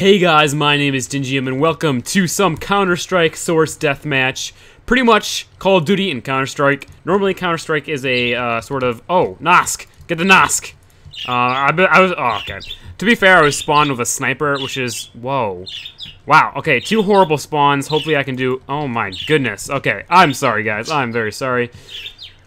Hey guys, my name is Gingium and welcome to some Counter-Strike Source Deathmatch. Pretty much Call of Duty and Counter-Strike. Normally Counter-Strike is a uh, sort of... Oh, Nosk! Get the Nosk! Uh, I, I was... Oh, okay. To be fair, I was spawned with a sniper, which is... Whoa. Wow, okay, two horrible spawns. Hopefully I can do... Oh my goodness. Okay, I'm sorry guys. I'm very sorry.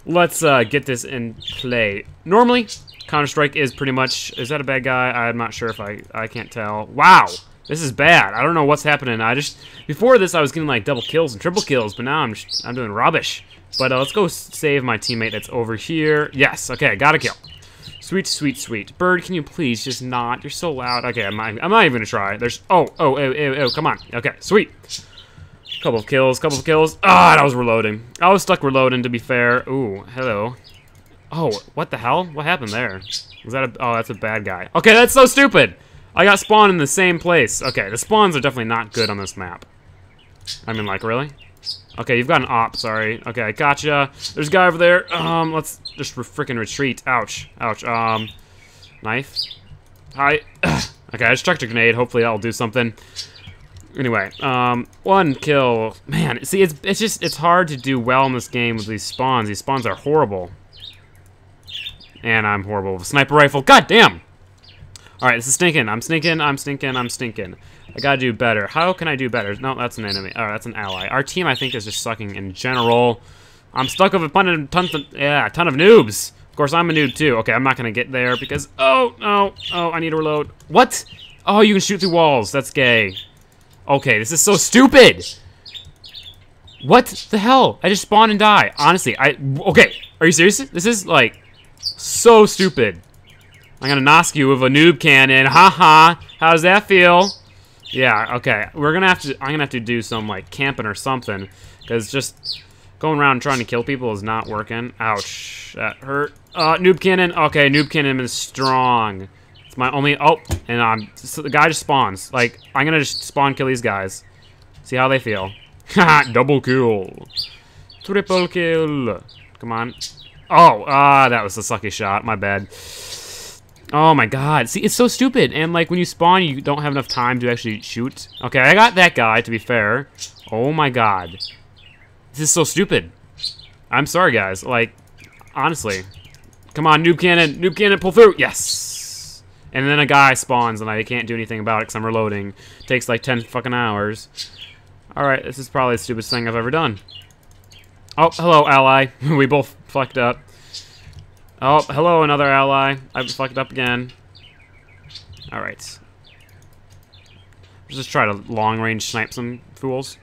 Let's uh, get this in play. Normally, Counter-Strike is pretty much... Is that a bad guy? I'm not sure if I... I can't tell. Wow! This is bad. I don't know what's happening. I just... Before this, I was getting, like, double kills and triple kills, but now I'm just, I'm doing rubbish. But uh, let's go save my teammate that's over here. Yes, okay, got a kill. Sweet, sweet, sweet. Bird, can you please just not? You're so loud. Okay, I'm not, I'm not even gonna try. There's... Oh, oh, oh, oh, oh, come on. Okay, sweet. Couple of kills, couple of kills. Ah, I was reloading. I was stuck reloading, to be fair. Ooh, hello. Oh, what the hell? What happened there? Was that a... Oh, that's a bad guy. Okay, that's so stupid! I got spawned in the same place. Okay, the spawns are definitely not good on this map. I mean, like, really? Okay, you've got an op, sorry. Okay, gotcha. There's a guy over there. Um, let's just freaking retreat. Ouch. Ouch. Um, knife. Hi. okay, I just chucked a grenade. Hopefully that'll do something. Anyway, um, one kill. Man, see, it's, it's just, it's hard to do well in this game with these spawns. These spawns are horrible. And I'm horrible with a sniper rifle. God damn! Alright, this is stinking. I'm stinking, I'm stinking, I'm stinking. I gotta do better. How can I do better? No, that's an enemy. Oh, that's an ally. Our team, I think, is just sucking in general. I'm stuck with a ton of, ton of, yeah, a ton of noobs. Of course, I'm a noob, too. Okay, I'm not gonna get there because, oh, no, oh, I need to reload. What? Oh, you can shoot through walls. That's gay. Okay, this is so stupid. What the hell? I just spawn and die. Honestly, I, okay, are you serious? This is, like, so stupid. I'm gonna knock you with a noob cannon. Haha. -ha. How does that feel? Yeah, okay. We're gonna have to, I'm gonna have to do some, like, camping or something. Because just going around trying to kill people is not working. Ouch. That hurt. Uh, noob cannon. Okay, noob cannon is strong. It's my only, oh, and um, so the guy just spawns. Like, I'm gonna just spawn kill these guys. See how they feel. Haha, double kill. Triple kill. Come on. Oh, ah, that was a sucky shot. My bad. Oh my god. See, it's so stupid. And like when you spawn, you don't have enough time to actually shoot. Okay, I got that guy, to be fair. Oh my god. This is so stupid. I'm sorry, guys. Like, honestly. Come on, noob cannon. Noob cannon, pull through. Yes. And then a guy spawns and I can't do anything about it because I'm reloading. It takes like 10 fucking hours. Alright, this is probably the stupidest thing I've ever done. Oh, hello, ally. we both fucked up. Oh, hello, another ally. I've fucked up again. Alright. Just try to long-range snipe some fools.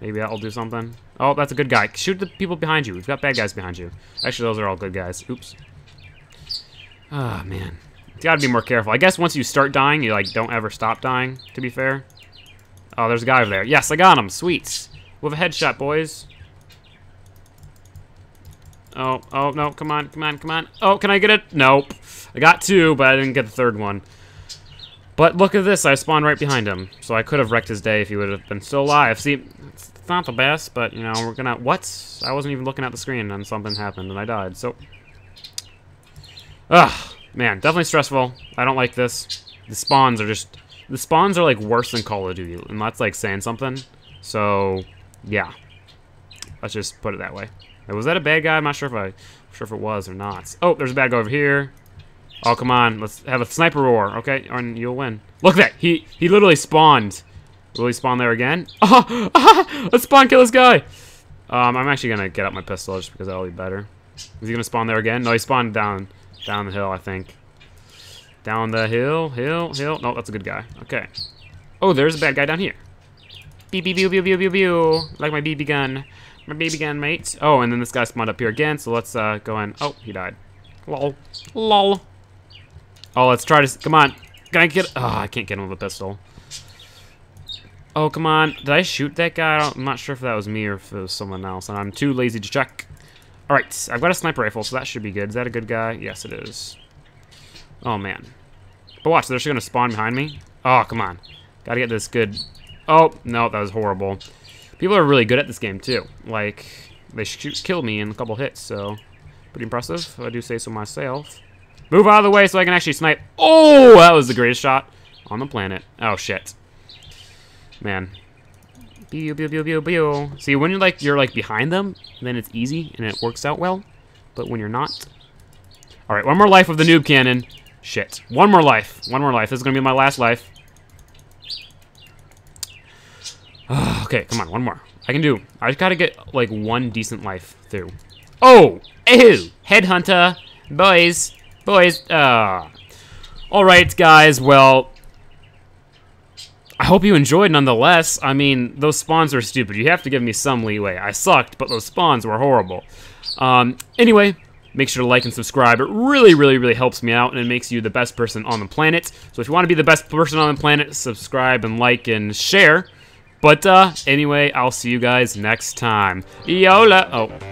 Maybe that'll do something. Oh, that's a good guy. Shoot the people behind you. We've got bad guys behind you. Actually, those are all good guys. Oops. Oh, man. You gotta be more careful. I guess once you start dying, you, like, don't ever stop dying, to be fair. Oh, there's a guy over there. Yes, I got him. Sweet. With a headshot, boys. Oh, oh, no, come on, come on, come on. Oh, can I get it? Nope. I got two, but I didn't get the third one. But look at this, I spawned right behind him. So I could have wrecked his day if he would have been still alive. See, it's not the best, but, you know, we're gonna... What? I wasn't even looking at the screen and something happened and I died, so... Ugh, man, definitely stressful. I don't like this. The spawns are just... The spawns are, like, worse than Call of Duty, and that's, like, saying something. So, yeah. Let's just put it that way. Was that a bad guy? I'm not sure if I, I'm sure if it was or not. Oh, there's a bad guy over here. Oh, come on. Let's have a sniper roar, okay? And you'll win. Look at that. He he literally spawned. Will he spawn there again? Oh, ah, let's spawn kill this guy. Um, I'm actually gonna get up my pistol just because that'll be better. Is he gonna spawn there again? No, he spawned down down the hill, I think. Down the hill, hill, hill. No, that's a good guy. Okay. Oh, there's a bad guy down here. Beep, beep, beep, beep, beep, beep, beep. Like my BB gun. My BB gun, mate. Oh, and then this guy spawned up here again, so let's uh, go in. Oh, he died. Lol. Lol. Oh, let's try to... Come on. Can I get... Oh, I can't get him with a pistol. Oh, come on. Did I shoot that guy? I'm not sure if that was me or if it was someone else, and I'm too lazy to check. Alright, I've got a sniper rifle, so that should be good. Is that a good guy? Yes, it is. Oh, man. But watch, they're just going to spawn behind me. Oh, come on. Gotta get this good... Oh, no, that was horrible. People are really good at this game, too. Like, they shoot, kill me in a couple hits, so pretty impressive, I do say so myself. Move out of the way so I can actually snipe. Oh, that was the greatest shot on the planet. Oh, shit. Man. See, when you're like you're like behind them, then it's easy and it works out well. But when you're not, all right, one more life of the noob cannon. Shit, one more life, one more life. This is gonna be my last life. Okay, come on, one more. I can do. I just gotta get like one decent life through. Oh, ew, headhunter, boys, boys. Uh. All right, guys. Well, I hope you enjoyed nonetheless. I mean, those spawns are stupid. You have to give me some leeway. I sucked, but those spawns were horrible. Um, anyway, make sure to like and subscribe. It really, really, really helps me out, and it makes you the best person on the planet. So if you want to be the best person on the planet, subscribe and like and share. But uh, anyway, I'll see you guys next time. Yola. Oh.